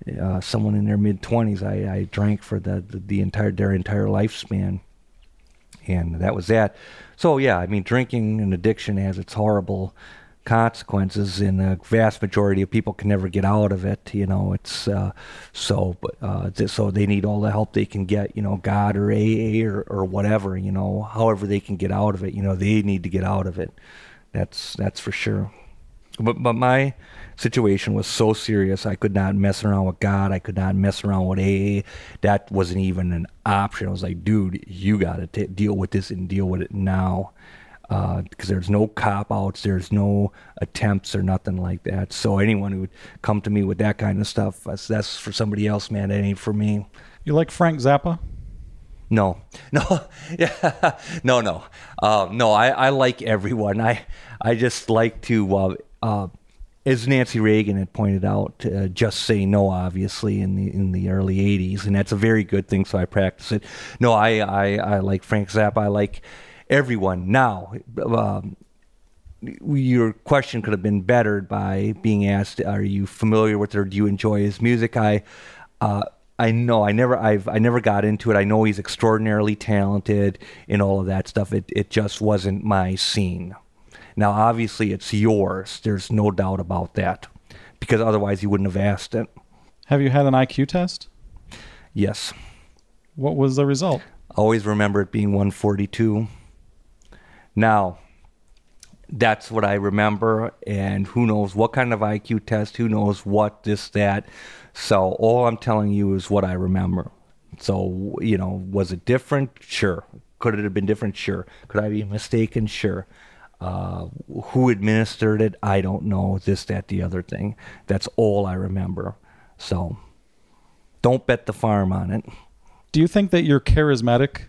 Speaker 2: a, uh, someone in their mid twenties, I, I drank for the, the the entire their entire lifespan and that was that. So yeah, I mean, drinking and addiction has its horrible consequences, and the vast majority of people can never get out of it. You know, it's uh, so, but uh, so they need all the help they can get. You know, God or AA or or whatever. You know, however they can get out of it. You know, they need to get out of it. That's that's for sure. But but my situation was so serious. I could not mess around with God. I could not mess around with AA. That wasn't even an option. I was like, dude, you got to deal with this and deal with it now. Because there's no cop outs, there's no attempts or nothing like that. So anyone who would come to me with that kind of stuff, that's, that's for somebody else, man. That ain't for me.
Speaker 1: You like Frank Zappa?
Speaker 2: No, no, yeah, no, no, uh, no. I, I like everyone. I, I just like to, uh, uh, as Nancy Reagan had pointed out, uh, just say no. Obviously, in the in the early '80s, and that's a very good thing. So I practice it. No, I I, I like Frank Zappa. I like everyone. Now, um, your question could have been bettered by being asked, "Are you familiar with or do you enjoy his music?" I, uh, I know I never, I've, I never got into it. I know he's extraordinarily talented and all of that stuff. It, it just wasn't my scene. Now, obviously, it's yours. There's no doubt about that, because otherwise you wouldn't have asked it.
Speaker 1: Have you had an IQ test?
Speaker 2: Yes,
Speaker 1: What was the result?
Speaker 2: I always remember it being 142. Now, that's what I remember, and who knows what kind of IQ test, who knows what this, that. So, all I'm telling you is what I remember. So, you know, was it different? Sure. Could it have been different? Sure. Could I be mistaken? Sure. Uh, who administered it? I don't know. This, that, the other thing. That's all I remember. So, don't bet the farm on it.
Speaker 1: Do you think that you're charismatic?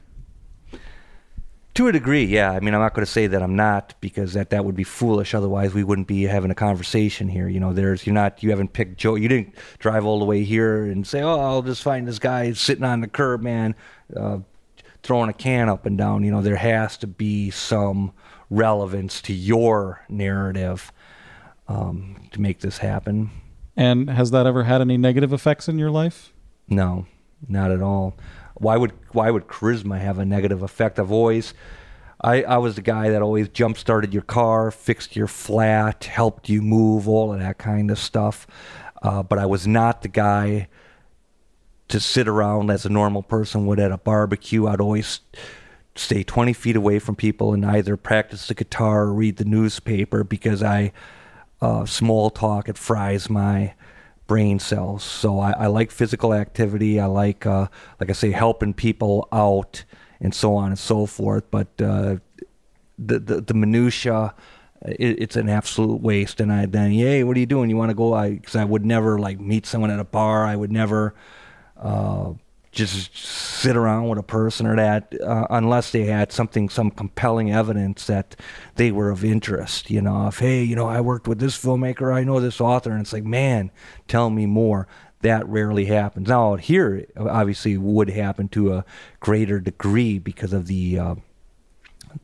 Speaker 2: To a degree, yeah. I mean, I'm not going to say that I'm not because that that would be foolish. Otherwise, we wouldn't be having a conversation here. You know, there's you're not you haven't picked Joe. You didn't drive all the way here and say, oh, I'll just find this guy sitting on the curb, man, uh, throwing a can up and down. You know, there has to be some relevance to your narrative um, to make this happen.
Speaker 1: And has that ever had any negative effects in your life?
Speaker 2: No, not at all. Why would why would charisma have a negative effect? I've always I, I was the guy that always jump started your car, fixed your flat, helped you move, all of that kind of stuff. Uh, but I was not the guy to sit around as a normal person would at a barbecue. I'd always stay 20 feet away from people and either practice the guitar or read the newspaper because I uh, small talk it fries my brain cells. So I, I like physical activity. I like, uh, like I say, helping people out and so on and so forth. But uh, the, the the minutia, it, it's an absolute waste. And I then, hey, what are you doing? You want to go? I because I would never like meet someone at a bar. I would never. Uh, just sit around with a person or that uh, unless they had something some compelling evidence that they were of interest you know if hey you know i worked with this filmmaker i know this author and it's like man tell me more. That rarely happens. Now here obviously would happen to a greater degree because of the uh,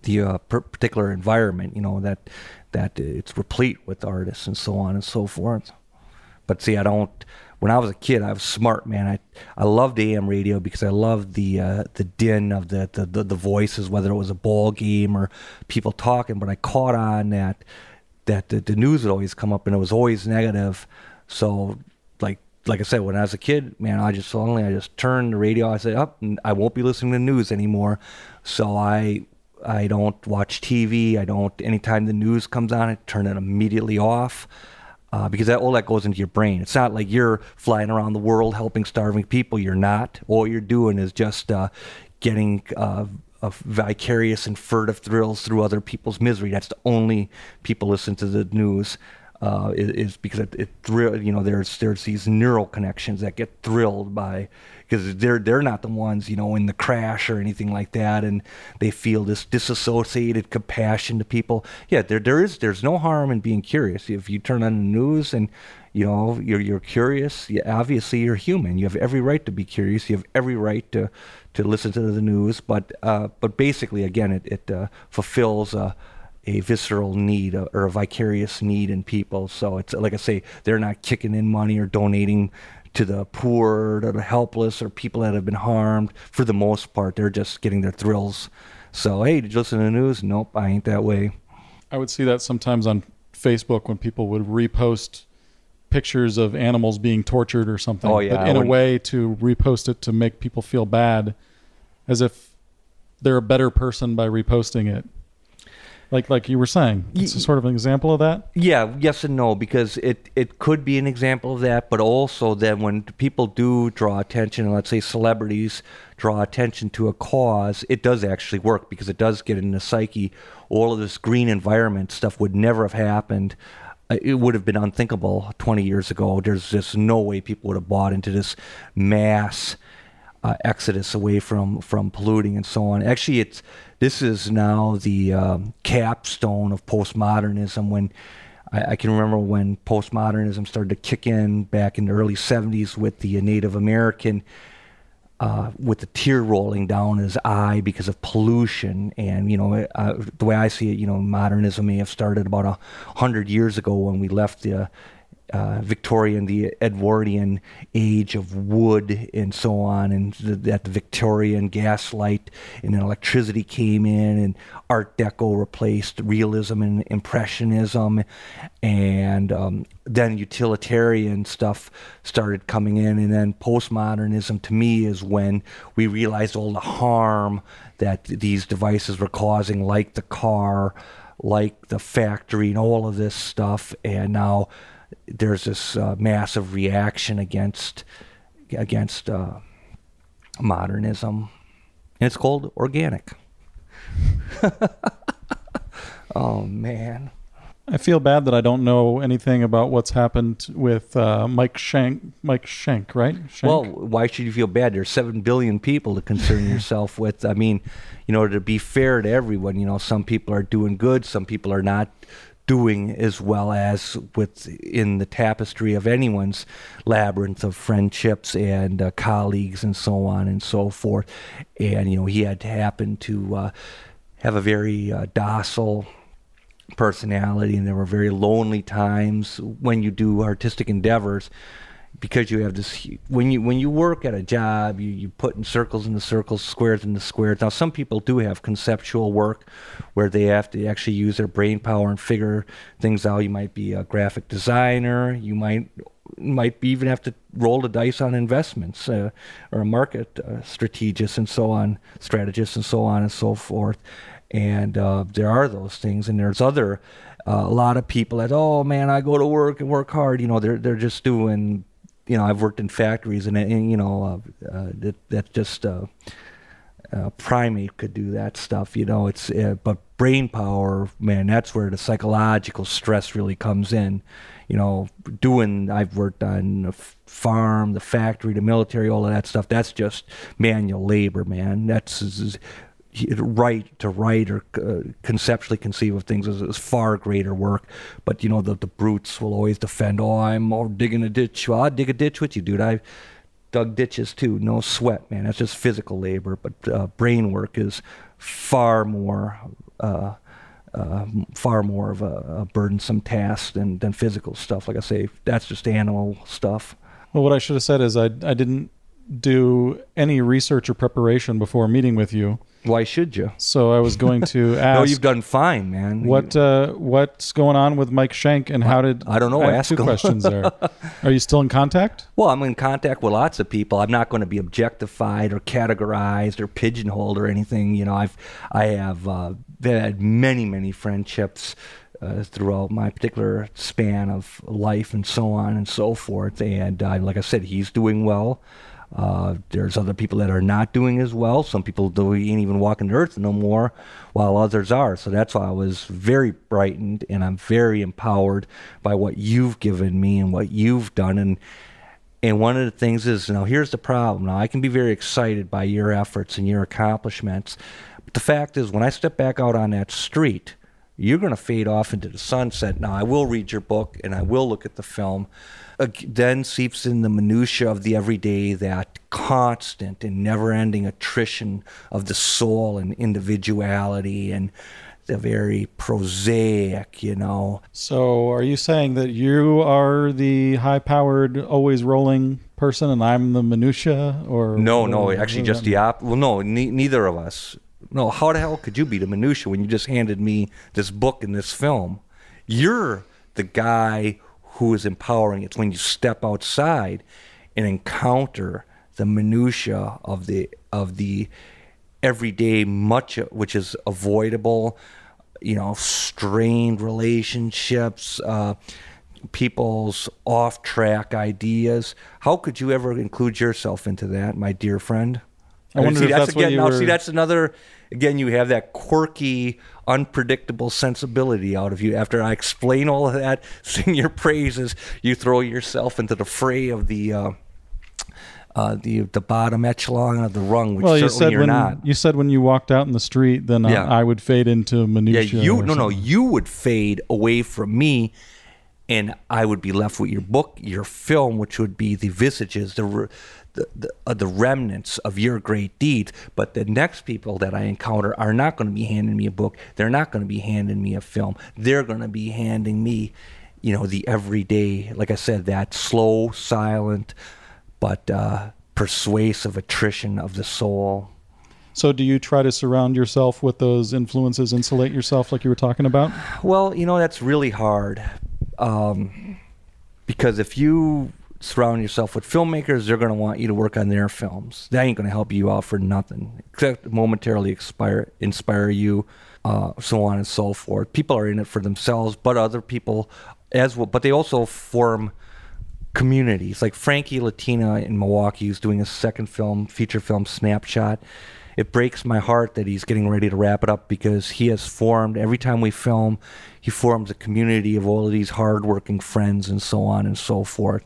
Speaker 2: the uh, particular environment you know that that it's replete with artists and so on and so forth. But see i don't when I was a kid, I was smart, man. I I loved AM radio because I loved the uh, the din of the, the, the the voices, whether it was a ball game or people talking. But I caught on that that the, the news would always come up and it was always negative. So like like I said, when I was a kid, man, I just suddenly I just turned the radio. I said, up, oh, I won't be listening to news anymore. So I I don't watch TV. I don't. Anytime the news comes on, I turn it immediately off uh, because that, all that goes into your brain. It's not like you're flying around the world helping starving people. You're not. All you're doing is just uh, getting uh, vicarious and furtive thrills through other people's misery. That's the only people listen to the news. Uh, is, is, because it, it you know there's there's these neural connections that get thrilled by because they're they're not the ones you know in the crash or anything like that, and they feel this disassociated compassion to people. Yeah, there there is there's no harm in being curious. If you turn on the news and you know you're you're curious, yeah, obviously you're human. You have every right to be curious. You have every right to to listen to the news. But uh, but basically, again, it it uh, fulfills a a visceral need or a vicarious need in people. So it's like I say, they're not kicking in money or donating to the poor, to the helpless, or people that have been harmed. For the most part, they're just getting their thrills. So, hey, did you listen to the news? Nope, I ain't that way.
Speaker 1: I would see that sometimes on Facebook when people would repost pictures of animals being tortured or something.
Speaker 2: Oh, yeah.
Speaker 1: But in a way to repost it to make people feel bad as if they're a better person by reposting it like like you were saying it's a sort of an example of that?
Speaker 2: Yeah yes and no because it it could be an example of that but also then when people do draw attention let's say celebrities draw attention to a cause it does actually work because it does get in the psyche. All of this green environment stuff would never have happened. Uh, it would have been unthinkable 20 years ago. There's just no way people would have bought into this mass uh, exodus away from from polluting and so on. Actually, it's this is now the um, capstone of postmodernism. When I, I, can remember when postmodernism started to kick in back in the early '70s with the Native American. Uh, with the tear rolling down his eye because of pollution, and you know uh, the way I see it, you know modernism may have started about a hundred years ago when we left the uh, Victorian, the Edwardian age of wood and so on, and that the Victorian gaslight and electricity came in, and Art Deco replaced realism and impressionism, and um, then utilitarian stuff started coming in, and then postmodernism to me is when we realized all the harm that these devices were causing, like the car, like the factory, and all of this stuff, and now there's this uh, massive reaction against against uh, modernism, and it's called organic. oh man.
Speaker 1: I feel bad that I don't know anything about what's happened with uh, Mike Schank. Mike Schank, right? Schank?
Speaker 2: Well, why should you feel bad? There's seven billion people to concern yourself with. I mean, you know, to be fair to everyone, you know, some people are doing good, some people are not doing as well as within the tapestry of anyone's labyrinth of friendships and uh, colleagues and so on and so forth. And, you know, he had to happen to uh, have a very uh, docile personality, and there were very lonely times when you do artistic endeavors. Because you have this when you when you work at a job you, you put in circles in the circles squares in the squares. Now some people do have conceptual work where they have to actually use their brain power and figure things out. You might be a graphic designer. You might might even have to roll the dice on investments uh, or a market uh, strategist and so on strategist and so on and so forth. And uh, there are those things. And there's other uh, a lot of people that oh man I go to work and work hard. You know they're they're just doing you know I've worked in factories and, and you know uh, uh, that that's just uh, uh, primate could do that stuff you know it's uh, but brain power man that's where the psychological stress really comes in. You know doing I've worked on the farm the factory the military all of that stuff that's just manual labor man. That's write to write or uh, conceptually conceive of things is, is, far greater work. But you know the the brutes will always defend. Oh, I'm digging a ditch. Well, I'll dig a ditch with you, dude. I've dug ditches too. No sweat, man. That's just physical labor. But uh, brain work is far more. Uh, uh, far more of a, a, burdensome task than, than physical stuff. Like I say, that's just animal stuff.
Speaker 1: Well, what I should have said is I, I didn't do any research or preparation before meeting with you.
Speaker 2: Why should you?
Speaker 1: So I was going to ask.
Speaker 2: no, you've done fine, man.
Speaker 1: What uh, what's going on with Mike Schank, and how did
Speaker 2: I don't know?
Speaker 1: I have
Speaker 2: ask
Speaker 1: two
Speaker 2: him.
Speaker 1: questions there. Are you still in contact?
Speaker 2: Well, I'm in contact with lots of people. I'm not going to be objectified or categorized or pigeonholed or anything. You know, I've I have uh, had many many friendships. Uh, throughout my particular span of life and so on and so forth. And uh, like I said, he's doing well. Uh, there's other people that are not doing as well. Some people do, ain't even walking the earth no more, while others are. So that's why I was very brightened and I'm very empowered by what you've given me and what you've done. And and one of the things is now here's the problem. Now I can be very excited by your efforts and your accomplishments, but the fact is when I step back out on that street, you're going to fade off into the sunset. Now I will read your book and I will look at the film then seeps in the minutia of the everyday, that constant and never-ending attrition of the soul and individuality and the very prosaic, you know.
Speaker 1: So, are you saying that you are the high-powered, always rolling person, and I'm the minutia? Or
Speaker 2: no, no, actually, just the op. Well, no, ne- neither of us. No, how the hell could you be the minutia when you just handed me this book and this film? You're the guy who is empowering. It's when you step outside and encounter the minutia of the of the everyday much which is avoidable you know strained relationships uh, people's off track ideas how could you ever include yourself into that my dear friend
Speaker 1: I wonder
Speaker 2: see,
Speaker 1: if that's,
Speaker 2: again,
Speaker 1: what you
Speaker 2: now
Speaker 1: were...
Speaker 2: see that's another again you have that quirky unpredictable sensibility out of you after i explain all of that sing your praises you throw yourself into the fray of the uh, uh, the the bottom echelon of the rung, which
Speaker 1: well,
Speaker 2: certainly
Speaker 1: you said
Speaker 2: you're
Speaker 1: when
Speaker 2: not.
Speaker 1: you said when you walked out in the street, then uh,
Speaker 2: Yeah.
Speaker 1: I would fade into
Speaker 2: Yeah,
Speaker 1: minutia.
Speaker 2: you
Speaker 1: or
Speaker 2: no no you would fade away from me, and I would be left with your book, your film, which would be the visages, the the the, uh, the remnants of your great deeds. But the next people that I encounter are not going to be handing me a book. They're not going to be handing me a film. They're going to be handing me, you know, the everyday, like I said, that slow, silent, but uh, persuasive attrition of the soul.
Speaker 1: So, do you try to surround yourself with those influences, insulate yourself, like you were talking about?
Speaker 2: Well, you know that's really hard, um, because if you surround yourself with filmmakers, they're going to want you to work on their films. That ain't going to help you out for nothing, except momentarily inspire inspire you, uh, so on and so forth. People are in it for themselves, but other people as well. But they also form communities. Like Frankie Latina in Milwaukee, who's doing a second film, feature film, Snapshot. It breaks my heart that he's getting ready to wrap it up because he has formed, every time we film, he forms a community of all of these hardworking friends and so on and so forth.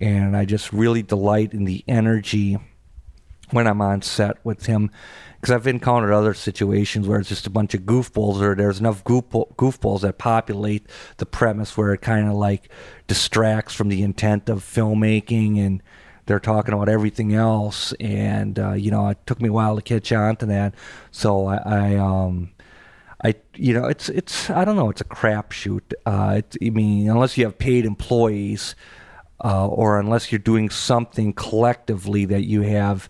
Speaker 2: And I just really delight in the energy when I'm on set with him. Because I've encountered other situations where it's just a bunch of goofballs or there's enough goofball, goofballs that populate the premise where it kind of like distracts from the intent of filmmaking and they're talking about everything else. And uh, you know it took me a while to catch on to that. So I, I um I you know it's it's I don't know it's a crapshoot. Uh it, I mean unless you have paid employees uh, or unless you're doing something collectively that you have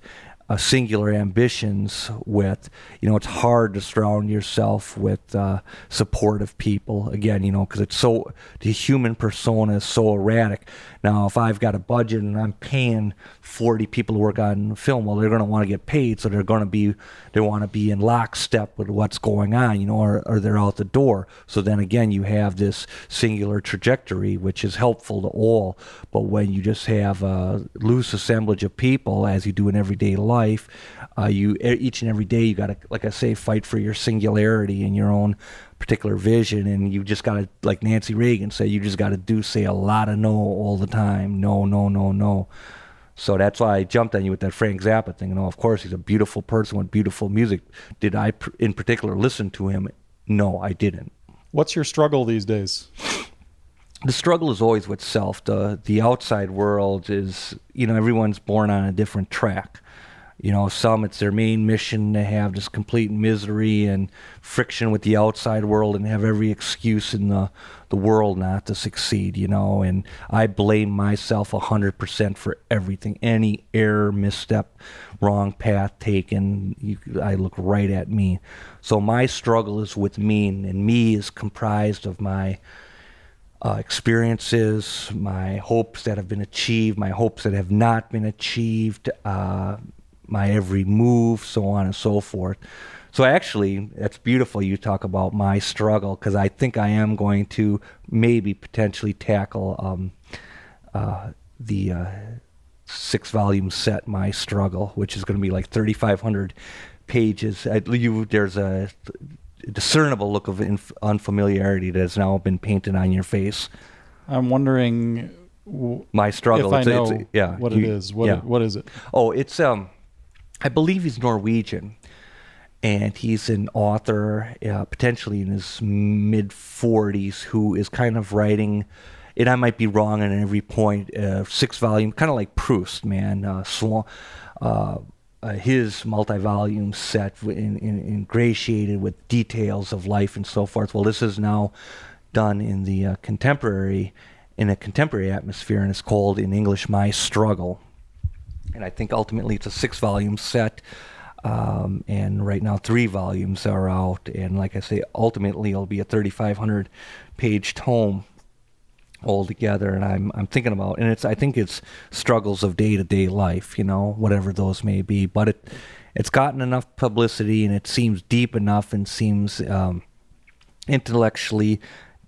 Speaker 2: uh, singular ambitions with, you know, it's hard to surround yourself with uh, supportive people. Again, you know, because it's so the human persona is so erratic. Now, if I've got a budget and I'm paying 40 people to work on film, well, they're going to want to get paid, so they're going to be they want to be in lockstep with what's going on, you know, or, or they're out the door. So then again, you have this singular trajectory, which is helpful to all. But when you just have a loose assemblage of people, as you do in everyday life, uh, you each and every day you got to, like I say, fight for your singularity and your own particular vision and you just got to like Nancy Reagan said you just got to do say a lot of no all the time no no no no so that's why I jumped on you with that Frank Zappa thing. You oh, know, of course, he's a beautiful person with beautiful music. Did I, in particular, listen to him? No, I didn't.
Speaker 1: What's your struggle these days?
Speaker 2: The struggle is always with self. The the outside world is, you know, everyone's born on a different track. You know, some it's their main mission to have this complete misery and friction with the outside world and have every excuse in the, the world not to succeed, you know. And I blame myself 100% for everything. Any error, misstep, wrong path taken, you, I look right at me. So my struggle is with me, and me is comprised of my. Uh, experiences, my hopes that have been achieved, my hopes that have not been achieved, uh, my every move, so on and so forth. So actually, that's beautiful. You talk about my struggle because I think I am going to maybe potentially tackle um, uh, the uh, six volume set, My Struggle, which is going to be like 3,500 pages. I, you, there's a discernible look of inf- unfamiliarity that has now been painted on your face.
Speaker 1: I'm wondering. W-
Speaker 2: my struggle.
Speaker 1: If
Speaker 2: it's,
Speaker 1: I know
Speaker 2: it's, yeah,
Speaker 1: what
Speaker 2: you,
Speaker 1: it is. What,
Speaker 2: yeah.
Speaker 1: it, what is it?
Speaker 2: Oh, it's um I believe he's Norwegian, and he's an author, uh, potentially in his mid 40s, who is kind of writing. And I might be wrong on every point. Uh, six volume, kind of like Proust, man. Uh, Swann, uh, uh, his multi-volume set in, in, ingratiated with details of life and so forth. Well, this is now done in the uh, contemporary, in a contemporary atmosphere, and it's called in English "My Struggle." And I think ultimately it's a six volume set. Um, and right now three volumes are out, and like I say, ultimately it'll be a 3,500 page tome altogether. And I'm I'm thinking about, and it's I think it's struggles of day to day life, you know, whatever those may be. But it it's gotten enough publicity, and it seems deep enough, and seems um, intellectually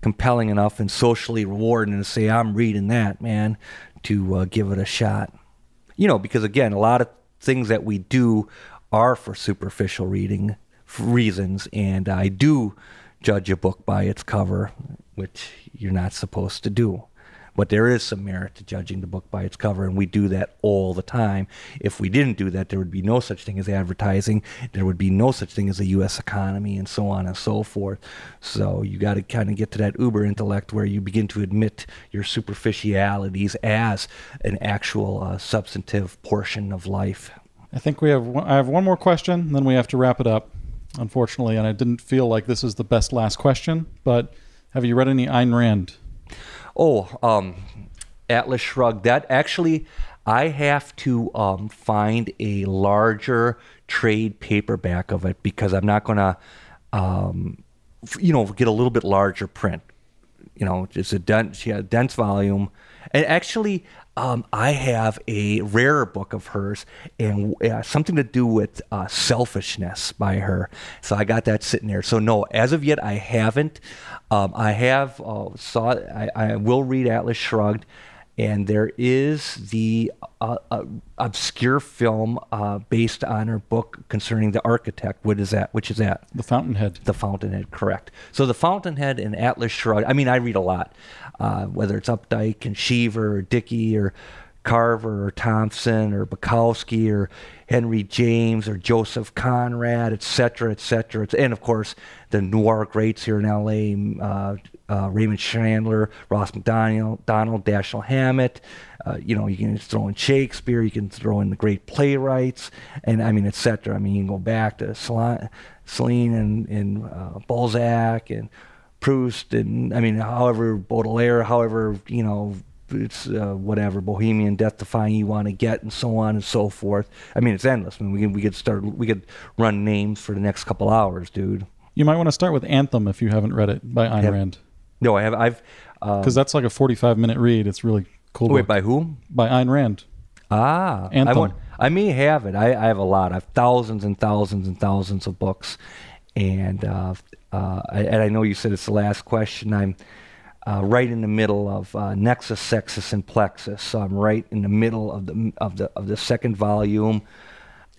Speaker 2: compelling enough, and socially rewarding to say I'm reading that man to uh, give it a shot you know, because again, a lot of things that we do are for superficial reading reasons, and I do judge a book by its cover, which you're not supposed to do. But there is some merit to judging the book by its cover, and we do that all the time. If we didn't do that, there would be no such thing as advertising. There would be no such thing as a U.S. economy, and so on and so forth. So you got to kind of get to that uber intellect where you begin to admit your superficialities as an actual uh, substantive portion of life.
Speaker 1: I think we have. One, I have one more question, then we have to wrap it up. Unfortunately, and I didn't feel like this is the best last question, but have you read any Ayn Rand?
Speaker 2: Oh, um, Atlas Shrugged. That actually, I have to um, find a larger trade paperback of it because I'm not going to, um, you know, get a little bit larger print. You know, it's a dense, yeah, dense volume. And actually, um, I have a rarer book of hers and uh, something to do with uh, selfishness by her. So I got that sitting there. So no, as of yet, I haven't. Um, I have uh, saw. I, I, will read Atlas Shrugged, and there is the uh, uh, obscure film uh, based on her book concerning the architect. What is that? Which is that?
Speaker 1: The Fountainhead.
Speaker 2: The Fountainhead, correct. So the Fountainhead and Atlas Shrugged. I mean, I read a lot uh, whether it's Updike and Cheever or Dickey or Carver or Thompson or Bukowski or Henry James or Joseph Conrad, et cetera, et cetera. And of course, the noir greats here in LA, uh, uh, Raymond Chandler, Ross Macdonald, Donald, Dashiell Hammett. Uh, you know, you can throw in Shakespeare, you can throw in the great playwrights, and I mean, et cetera. I mean, you can go back to Celine and, and uh, Balzac and Proust and I mean, however Baudelaire, however you know it's uh, whatever bohemian death defying you want to get and so on and so forth i mean it's endless i mean we could, we could start we could run names for the next couple hours dude
Speaker 1: You might want to start with Anthem if you haven't read it by Ayn
Speaker 2: Have-
Speaker 1: Rand,
Speaker 2: no i have i've uh,
Speaker 1: because that's like a 45 minute read. It's really cool.
Speaker 2: wait
Speaker 1: book.
Speaker 2: by whom
Speaker 1: by Ayn Rand.
Speaker 2: Ah, I,
Speaker 1: Anthem.
Speaker 2: want, I may have it. I, I have a lot. I have thousands and thousands and thousands of books, and uh, uh, and I know you said it's the last question. I'm uh, right in the middle of uh, Nexus, Sexus, and Plexus, so I'm right in the middle of the of the of the second volume.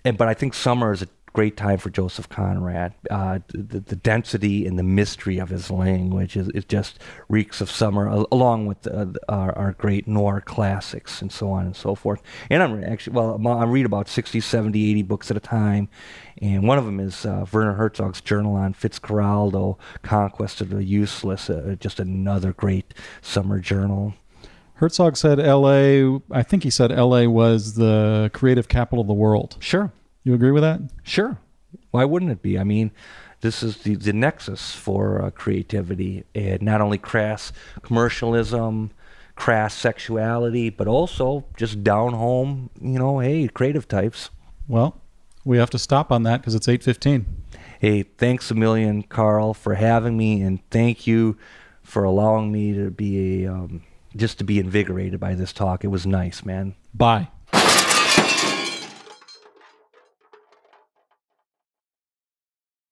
Speaker 2: And but I think summer is a great time for Joseph Conrad. Uh, the, the density and the mystery of his language is, it just reeks of summer, along with uh, our, our great noir classics and so on and so forth. And I'm actually well, I read about 60, 70, 80 books at a time, and one of them is uh, Werner Herzog's journal on Fitzcarraldo, Conquest of the Useless. Uh, just another great summer journal.
Speaker 1: Herzog said L.A. I think he said L.A. was the creative capital of the world.
Speaker 2: Sure.
Speaker 1: You agree with that?
Speaker 2: Sure. Why wouldn't it be? I mean, this is the, the nexus for uh, creativity, and not only crass commercialism, crass sexuality, but also just down home, you know, hey, creative types.
Speaker 1: Well, we have to stop on that because it's 8:15.
Speaker 2: Hey, thanks a million, Carl, for having me, and thank you for allowing me to be a, um, just to be invigorated by this talk. It was nice, man.
Speaker 1: Bye.